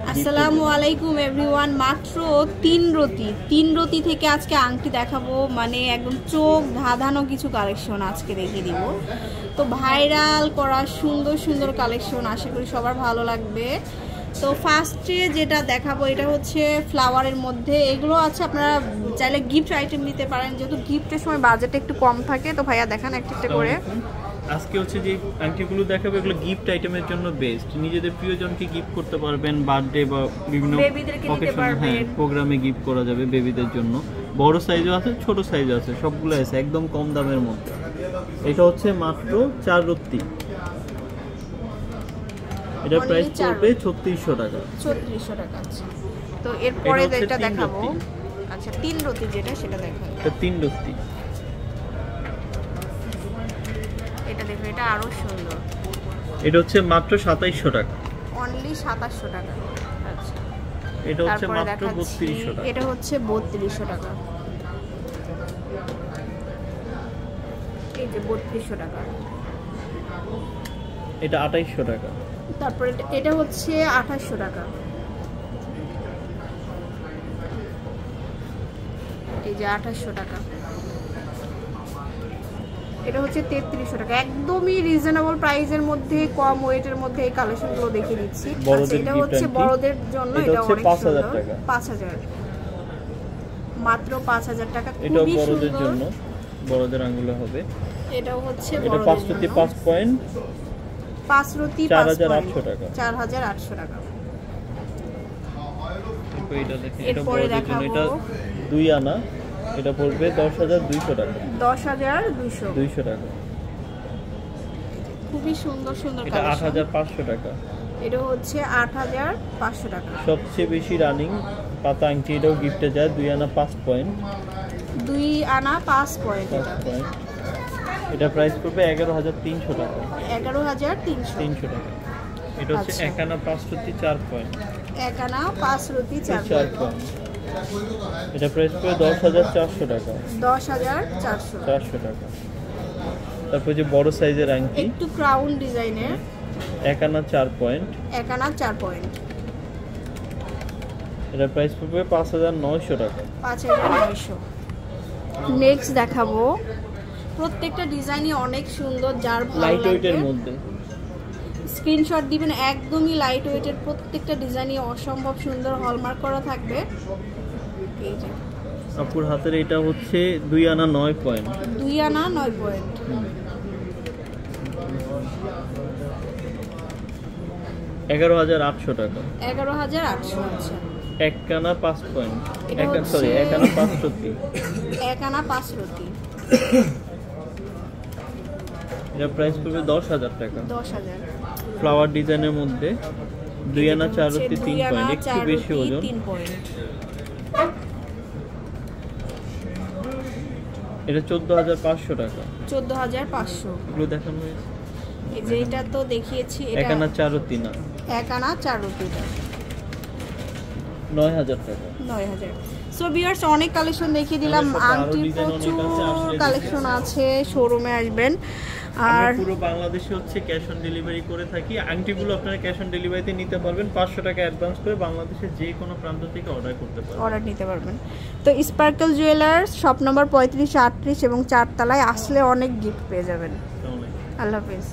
আসসালামু আলাইকুম এভরিওয়ান, মাত্র তিন রতি। তিন রতি থেকে আজকে আংটি দেখাবো মানে একদম চোখ ধাঁধানো কিছু কালেকশন আজকে দেখিয়ে দিব। তো ভাইরাল করা সুন্দর সুন্দর কালেকশন আশা করি সবার ভালো লাগবে। তো ফার্স্টে যেটা দেখাবো, এটা হচ্ছে ফ্লাওয়ারের মধ্যে। এগুলো আছে, আপনারা চাইলে গিফট আইটেম নিতে পারেন, যেহেতু গিফটের সময় বাজেট একটু কম থাকে, তো ভাইয়া দেখান একটা একটা করে আজকে হচ্ছে যে আংটিগুলো দেখাবো এগুলো গিফট আইটেমের জন্য বেস্ট নিজেদের প্রিয়জনকে গিফট করতে পারবেন বার্থডে বা বিভিন্ন। হ্যাঁ প্রোগ্রামে গিফট করা যাবে বেবিদের জন্য। বড় সাইজও আছে ছোট সাইজও আছে সবগুলো আছে একদম কম দামের মধ্যে। এটা হচ্ছে মাত্র চার রত্তি। এটা প্রাইস পড়বে ছত্রিশশো টাকা। ছত্রিশশো টাকা তো এরপরে যেটা দেখাবো আচ্ছা তিন রতি যেটা সেটা দেখাবো। এটা তিন রত্তি। এটা আরও সুন্দর। এটা হচ্ছে মাত্র সাতাইশশো টাকা। অনলি সাতাশশো টাকা। আচ্ছা। এটা হচ্ছে মাত্র দেখাচ্ছি বত্রিশশো টাকা। এটা হচ্ছে বত্রিশশো টাকা। এই যে বত্রিশশো টাকা। এটা আঠাইশশো টাকা। তারপরে এটা- হচ্ছে আঠাশশো টাকা। এই যে আঠাশশো টাকা। এটা হচ্ছে তেত্রিশশো টাকা। একদমই রিজনেবল প্রাইসের মধ্যে কম ওয়েটের মধ্যে এই কালেকশনগুলো দেখে দিচ্ছি। আচ্ছা, এটা হচ্ছে বড়দের জন্য এটা এটা অনেক সুন্দর। পাঁচ হাজার মাত্র পাঁচ হাজার টাকা খুবই বড়দের জন্য। বড়দের আঙ্গুলে হবে। এটাও হচ্ছে এটা জন্য। পাঁচ পয়েন্ট পাঁচ রতি চার হাজার আটশো টাকা। চার হাজার আটশো টাকা। এটা দেখেন এটা বড়দের জন্য। এটা দুই আনা। এটা পড়বে দশ হাজার দুইশো টাকা। দশ হাজার দুশো দুইশো টাকা। খুবই সুন্দর সুন্দর এটা আট হাজার পাঁচশো টাকা। এটা হচ্ছে আট হাজার পাঁচশো টাকা। সবচেয়ে বেশি রানিং পাতা আংটি এটাও গিফটে যায় দুই আনা পাঁচ পয়েন্ট দুই আনা পাঁচ পয়েন্ট পয়েন্ট এটা প্রাইস পড়বে এগারো হাজার তিনশো টাকা। এগারো হাজার তিনশো। তিনশো টাকা। এটা হচ্ছে আচ্ছা। এক আনা পাঁচশোটি চার পয়েন্ট এক আনা পাঁচ রতি চার পয়েন্ট এটা প্রাইস পড়বে দশ হাজার চারশো টাকা। দশ হাজার চারশো। চারশো টাকা। তারপর যে বড় সাইজের আংটি। একটু ক্রাউন ডিজাইনের এক আনা চার পয়েন্ট এক আনা চার পয়েন্ট এটা প্রাইস পড়বে পাঁচ হাজার নয়শো টাকা। পাঁচ হাজার নয়শো। নেক্সট দেখাবো। প্রত্যেকটা ডিজাইনই অনেক সুন্দর যার ভালো লাইট ওয়েটের মধ্যে। স্ক্রিনশট দিবেন একদমই লাইট ওয়েটের প্রত্যেকটা ডিজাইনই অসম্ভব সুন্দর হলমার্ক করা থাকবে। এই যে আপুর হাতের এটা হচ্ছে দুই আনা নয় পয়েন্ট। দুই আনা নয় পয়েন্ট। এগারো হাজার আটশো টাকা। এগারো হাজার আটশো আচ্ছা এক আনা পাঁচ পয়েন্ট। এক সরি এক আনা এক পাঁচ প্রাইস পড়বে দশ হাজার টাকা। দশ হাজার। ফ্লাওয়ার ডিজাইনের মধ্যে দুই আনা চার তিন পয়েন্ট। একটু বেশি ওজন। তিন পয়েন্ট। এটা চোদ্দ হাজার পাঁচশো টাকা। চোদ্দ হাজার পাঁচশো। এগুলো দেখানো হয়েছে? এই যে এটা তো দেখিয়েছি এক এটা আনা চার রতি না এক আনা চার রতিটা নয় হাজার টাকা। নয় হাজার। সো ভিউয়ার্স অনেক কালেকশন দেখিয়ে দিলাম। আংটির প্রচুর কালেকশন আছে শোরুমে আসবেন। আর পুরো বাংলাদেশে হচ্ছে ক্যাশ অন ডেলিভারি করে থাকি। আংটিগুলো আপনারা ক্যাশ অন ডেলিভারিতে নিতে পারবেন। পাঁচশো টাকা অ্যাডভান্স করে বাংলাদেশের যে কোনো প্রান্ত থেকে অর্ডার করতে পারবেন। অর্ডার নিতে পারবেন। তো স্পার্কেল জুয়েলার্স শপ নম্বর পঁয়ত্রিশ আটত্রিশ এবং চারতলায় আসলে অনেক গিফট পেয়ে যাবেন। আল্লাহ হাফিজ।